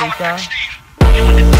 freestyle?